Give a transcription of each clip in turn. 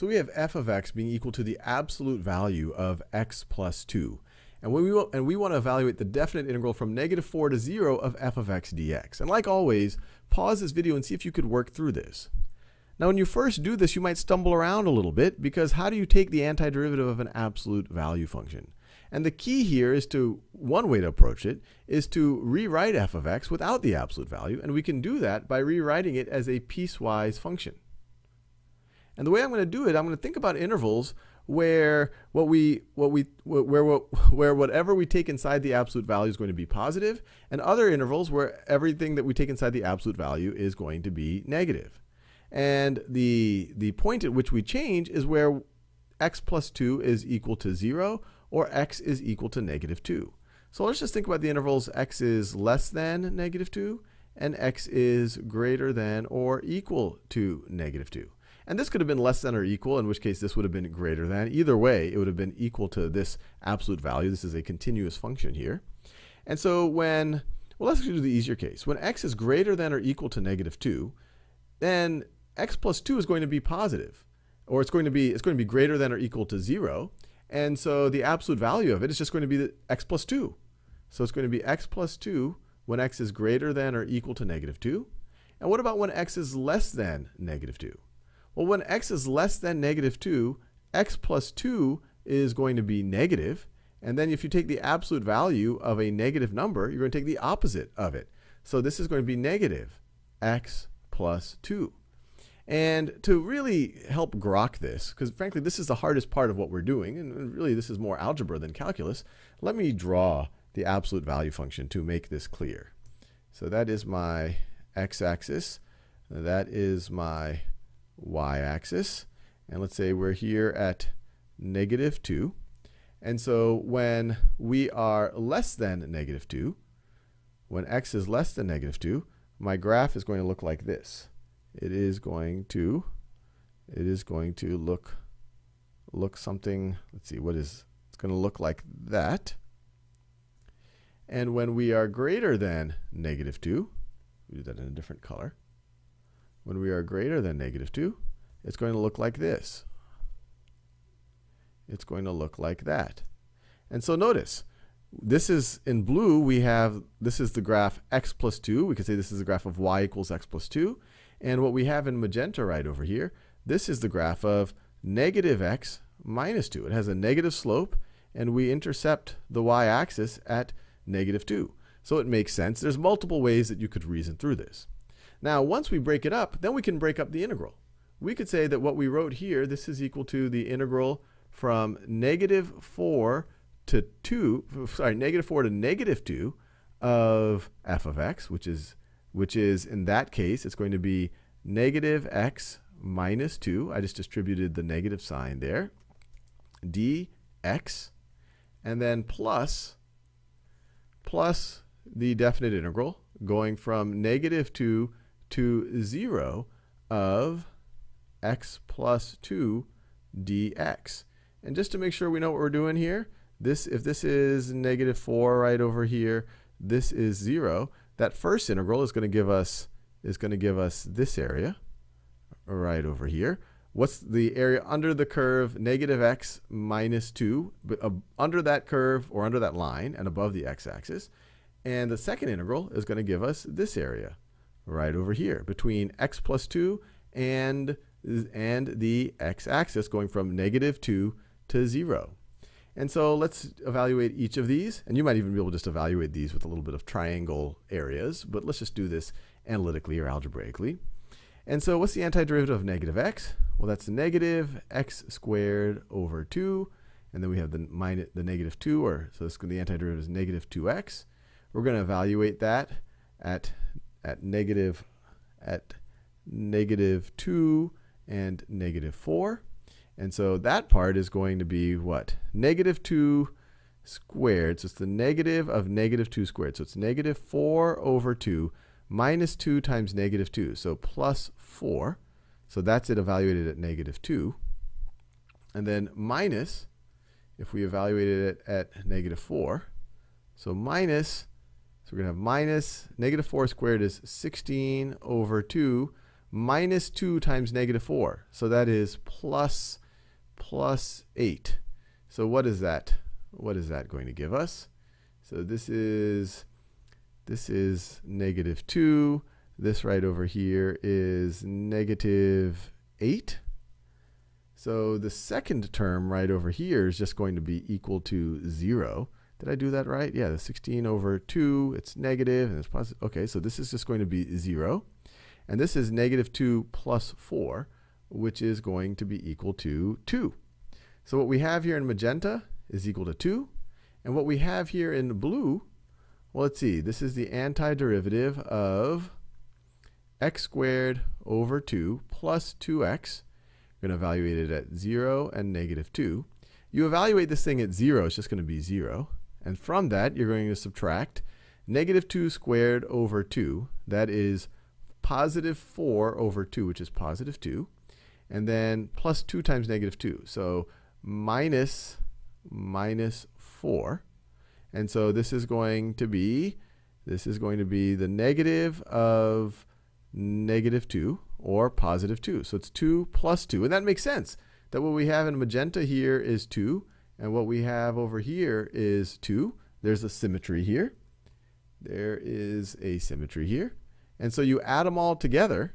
So we have f of x being equal to the absolute value of x plus 2. And, we, and we want to evaluate the definite integral from negative 4 to 0 of f of x dx. And like always, pause this video and see if you could work through this. Now when you first do this, you might stumble around a little bit because how do you take the antiderivative of an absolute value function? And the key here is to, one way to approach it, is to rewrite f of x without the absolute value. And we can do that by rewriting it as a piecewise function. And the way I'm going to do it, I'm going to think about intervals where what we what we where where whatever we take inside the absolute value is going to be positive, and other intervals where everything that we take inside the absolute value is going to be negative. And the the point at which we change is where x plus 2 is equal to 0 or x is equal to negative 2. So let's just think about the intervals x is less than negative 2 and x is greater than or equal to negative 2. And this could have been less than or equal, in which case this would have been greater than. Either way, it would have been equal to this absolute value. This is a continuous function here. And so when, well, let's do the easier case. When x is greater than or equal to negative 2, then x plus 2 is going to be positive, or it's going to be, it's going to be greater than or equal to 0. And so the absolute value of it is just going to be the x plus 2. So it's going to be x plus 2 when x is greater than or equal to negative 2. And what about when x is less than negative 2? Well, when x is less than negative 2, x plus 2 is going to be negative. And then if you take the absolute value of a negative number, you're going to take the opposite of it. So this is going to be negative x plus 2. And to really help grok this, because frankly this is the hardest part of what we're doing, and really this is more algebra than calculus, let me draw the absolute value function to make this clear. So that is my x-axis. That is my y-axis. And let's say we're here at negative 2. And so when we are less than negative 2, when x is less than negative 2, my graph is going to look like this. It is going to it is going to look look something, let's see, what is it's going to look like that. And when we are greater than negative 2, we do that in a different color when we are greater than negative 2, it's going to look like this. It's going to look like that. And so notice, this is in blue, we have, this is the graph x plus 2. We could say this is the graph of y equals x plus 2. And what we have in magenta right over here, this is the graph of negative x minus 2. It has a negative slope, and we intercept the y-axis at negative 2. So it makes sense. There's multiple ways that you could reason through this. Now, once we break it up, then we can break up the integral. We could say that what we wrote here, this is equal to the integral from negative 4 to 2, sorry, negative 4 to negative 2 of f of x, which is, which is in that case, it's going to be negative x minus 2. I just distributed the negative sign there. dx, and then plus, plus the definite integral going from negative 2 to 0 of x plus 2 dx. And just to make sure we know what we're doing here, this if this is negative 4 right over here, this is 0, that first integral is going to give us is going to give us this area right over here. What's the area under the curve negative x minus 2, but uh, under that curve or under that line and above the x-axis. And the second integral is going to give us this area right over here between x plus 2 and, and the x-axis going from negative 2 to 0. And so let's evaluate each of these. And you might even be able to just evaluate these with a little bit of triangle areas. But let's just do this analytically or algebraically. And so what's the antiderivative of negative x? Well, that's negative x squared over 2. And then we have the, minus, the negative 2, or so this, the antiderivative is negative 2x. We're going to evaluate that at at negative at negative 2 and negative 4. And so that part is going to be what? Negative 2 squared. So it's the negative of negative 2 squared. So it's negative 4 over 2 minus 2 times negative 2. So plus 4. So that's it evaluated at negative 2. And then minus, if we evaluated it at negative 4, so minus so we're going to have minus negative 4 squared is 16 over 2 minus 2 times negative 4. So that is plus, plus 8. So what is that? What is that going to give us? So this is, this is negative 2. This right over here is negative 8. So the second term right over here is just going to be equal to 0. Did I do that right? Yeah, the 16 over 2, it's negative and it's positive. Okay, so this is just going to be 0. And this is negative 2 plus 4, which is going to be equal to 2. So what we have here in magenta is equal to 2. And what we have here in blue, well, let's see. This is the antiderivative of x squared over 2 plus 2x. We're going to evaluate it at 0 and negative 2. You evaluate this thing at 0, it's just going to be 0. And from that, you're going to subtract negative 2 squared over 2. That is positive 4 over 2, which is positive 2. And then plus 2 times negative 2. So minus, minus 4. And so this is going to be, this is going to be the negative of negative 2 or positive 2. So it's 2 plus 2. And that makes sense that what we have in magenta here is 2 and what we have over here is 2. There's a symmetry here. There is a symmetry here. And so you add them all together,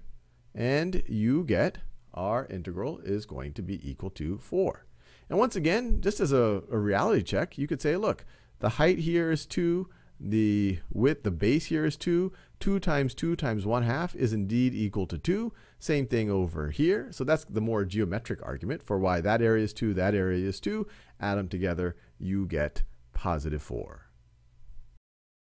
and you get our integral is going to be equal to 4. And once again, just as a, a reality check, you could say, look, the height here is 2, the width, the base here is 2. 2 times 2 times 1 half is indeed equal to 2. Same thing over here. So that's the more geometric argument for why that area is 2, that area is 2. Add them together, you get positive 4.